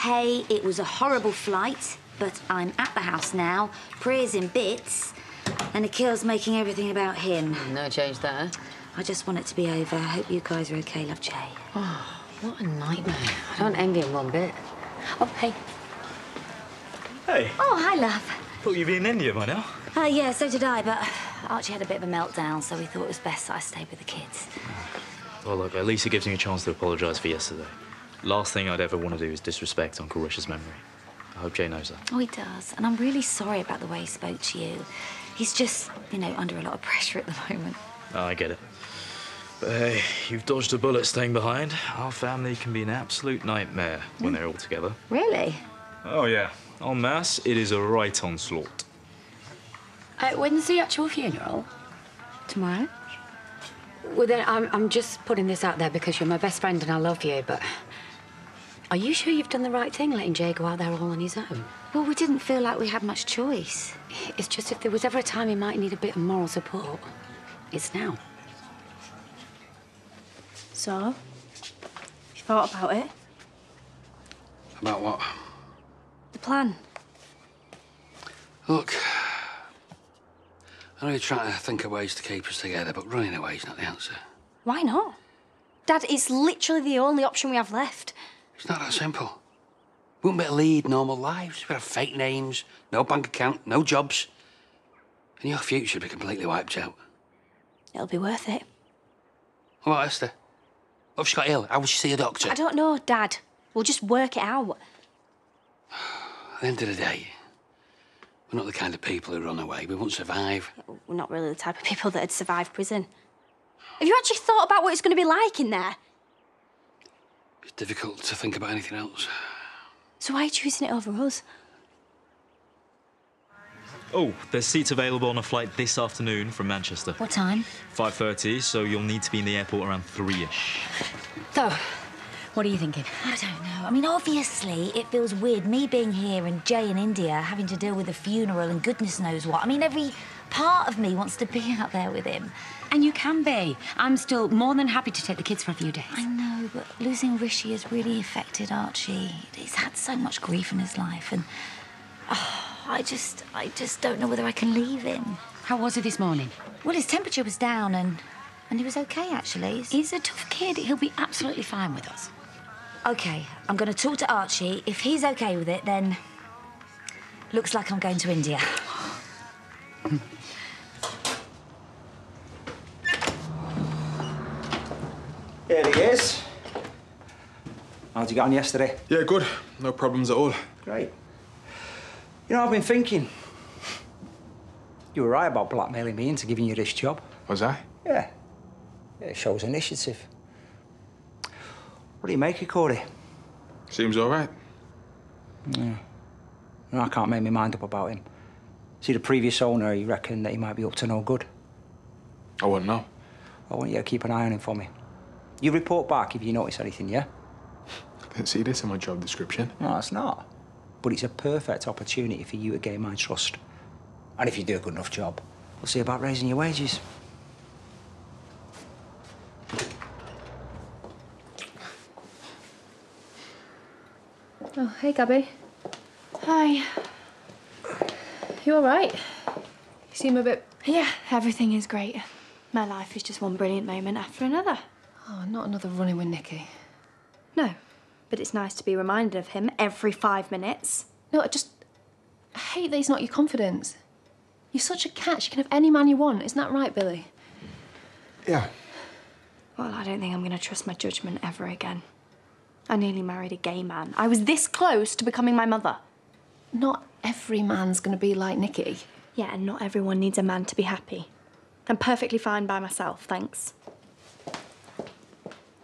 Hey, it was a horrible flight, but I'm at the house now. Priya's in bits, and Akhil's making everything about him. No change there. I just want it to be over. I hope you guys are okay, love Jai. What a nightmare. I don't envy him one bit. Oh, hey. Hey, Oh, hi, love. thought you'd be in India by now. Uh, yeah, so did I, but Archie had a bit of a meltdown, so we thought it was best that I stayed with the kids. Well, look, at least it gives me a chance to apologise for yesterday. Last thing I'd ever want to do is disrespect Uncle Richard's memory. I hope Jai knows that. Oh, he does, and I'm really sorry about the way he spoke to you. He's just, you know, under a lot of pressure at the moment. Oh, I get it. But hey, you've dodged a bullet staying behind. Our family can be an absolute nightmare when they're all together. Really? Oh, yeah. En masse, it is a right onslaught. Uh, when's the actual funeral? Tomorrow? Well, then, I'm, I'm just putting this out there because you're my best friend and I love you, but... Are you sure you've done the right thing letting Jai go out there all on his own? Well, we didn't feel like we had much choice. It's just if there was ever a time he might need a bit of moral support, it's now. So, you thought about it? About what? The plan? Look, I know you're trying to think of ways to keep us together, but running away is not the answer. Why not? Dad, it's literally the only option we have left. It's not that simple. We wouldn't be able to lead normal lives. We'd have fake names, no bank account, no jobs. And your future would be completely wiped out. It'll be worth it. What about Esther? What if she got ill? How would she see a doctor? I don't know, Dad. We'll just work it out. At the end of the day, we're not the kind of people who run away. We won't survive. We're not really the type of people that'd survive prison. Have you actually thought about what it's going to be like in there? It's difficult to think about anything else. So why are you choosing it over us? Oh, there's seats available on a flight this afternoon from Manchester. What time? 5.30, so you'll need to be in the airport around 3-ish. So, what are you thinking? I don't know. I mean, obviously, it feels weird me being here and Jai in India having to deal with a funeral and goodness knows what. I mean, every part of me wants to be out there with him. And you can be. I'm still more than happy to take the kids for a few days. I know, but losing Rishi has really affected Archie. He's had so much grief in his life, and oh, I just, I just don't know whether I can leave him. How was it this morning? Well, his temperature was down, and and he was okay actually. He's- He's a tough kid. He'll be absolutely fine with us. Okay, I'm going to talk to Archie. If he's okay with it, then looks like I'm going to India. Here he is. How'd you get on yesterday? Yeah, good. No problems at all. Great. You know, I've been thinking. You were right about blackmailing me into giving you this job. Was I? Yeah. yeah it shows initiative. What do you make of Cody? Seems all right. Yeah. No, I can't make my mind up about him. See, the previous owner, he reckoned that he might be up to no good. I wouldn't know. I want you to keep an eye on him for me. You report back if you notice anything, yeah? I didn't see this in my job description. No, it's not. But it's a perfect opportunity for you to gain my trust. And if you do a good enough job, we'll see about raising your wages. Oh, hey, Gabby. Hi. You all right? You seem a bit... Yeah, everything is great. My life is just one brilliant moment after another. Oh, not another running with Nicky. No, but it's nice to be reminded of him every five minutes. No, I just... I hate that he's not your confidence. You're such a catch. You can have any man you want. Isn't that right, Billy? Yeah. Well, I don't think I'm going to trust my judgment ever again. I nearly married a gay man. I was this close to becoming my mother. Not every man's going to be like Nicky. Yeah, and not everyone needs a man to be happy. I'm perfectly fine by myself, thanks.